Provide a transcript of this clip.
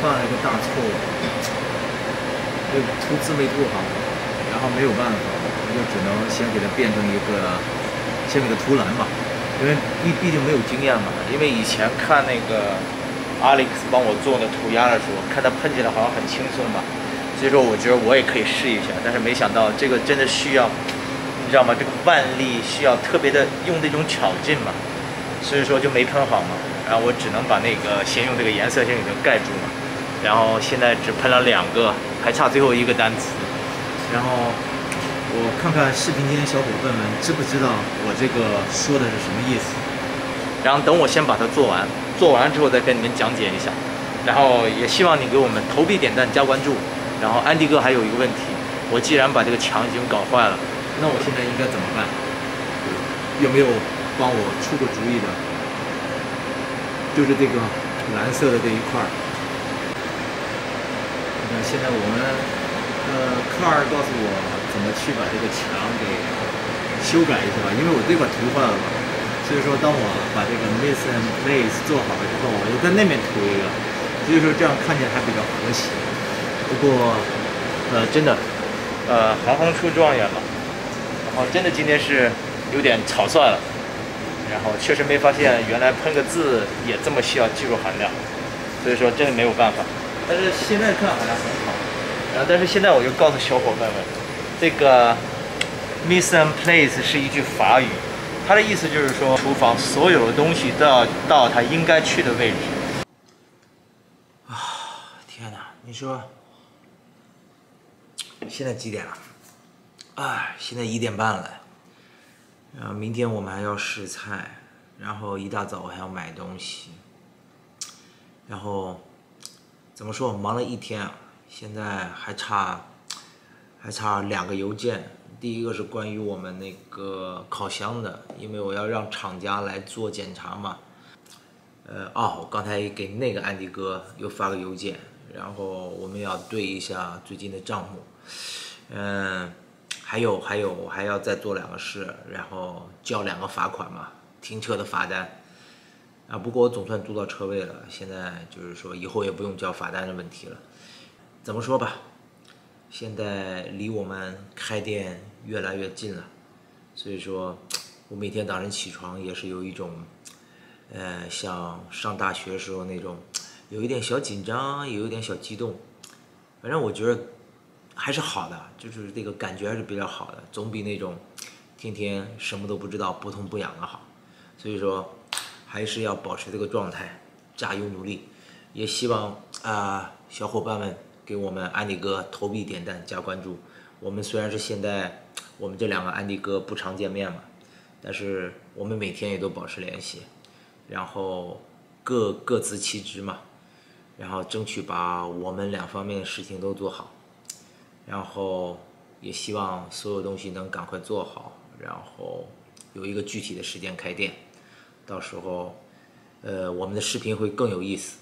犯了一个大错误，就涂字没涂好，然后没有办法，我就只能先给它变成一个，先给它涂蓝吧，因为毕毕竟没有经验嘛。因为以前看那个 Alex 帮我做的涂鸦的时候，看他喷起来好像很轻松吧，所以说我觉得我也可以试一下，但是没想到这个真的需要，你知道吗？这个腕力需要特别的用那种巧劲嘛，所以说就没喷好嘛。然后我只能把那个先用这个颜色先给它盖住嘛，然后现在只喷了两个，还差最后一个单词。然后我看看视频间小伙伴们知不知道我这个说的是什么意思。然后等我先把它做完，做完之后再跟你们讲解一下。然后也希望你给我们投币点赞加关注。然后安迪哥还有一个问题，我既然把这个墙已经搞坏了，那我现在应该怎么办？有没有帮我出个主意的？就是这个蓝色的这一块儿。你看，现在我们呃，科尔告诉我怎么去把这个墙给修改一下吧，因为我这块涂坏了嘛。所以说，当我把这个 miss and place 做好了之后，我就在那边涂一个，所以说这样看起来还比较和谐。不过，呃，真的，呃，行行出状元嘛。然后，真的今天是有点草率了。然后确实没发现，原来喷个字也这么需要技术含量，所以说真的没有办法。但是现在看好像很好。然后，但是现在我就告诉小伙伴们，这个 “miss and place” 是一句法语，它的意思就是说，厨房所有的东西都要到它应该去的位置。啊，天哪！你说现在几点了？哎，现在一点半了。然后明天我们还要试菜，然后一大早还要买东西，然后怎么说？忙了一天啊，现在还差还差两个邮件。第一个是关于我们那个烤箱的，因为我要让厂家来做检查嘛。呃，哦，我刚才给那个安迪哥又发个邮件，然后我们要对一下最近的账目。嗯。还有还有，我还要再做两个事，然后交两个罚款嘛，停车的罚单。啊，不过我总算租到车位了，现在就是说以后也不用交罚单的问题了。怎么说吧，现在离我们开店越来越近了，所以说，我每天早晨起床也是有一种，呃，像上大学时候那种，有一点小紧张，有一点小激动。反正我觉得。还是好的，就是这个感觉还是比较好的，总比那种天天什么都不知道、不痛不痒的好。所以说，还是要保持这个状态，加油努力。也希望啊，小伙伴们给我们安迪哥投币点赞加关注。我们虽然是现在我们这两个安迪哥不常见面嘛，但是我们每天也都保持联系，然后各各司其职嘛，然后争取把我们两方面的事情都做好。然后也希望所有东西能赶快做好，然后有一个具体的时间开店，到时候，呃，我们的视频会更有意思。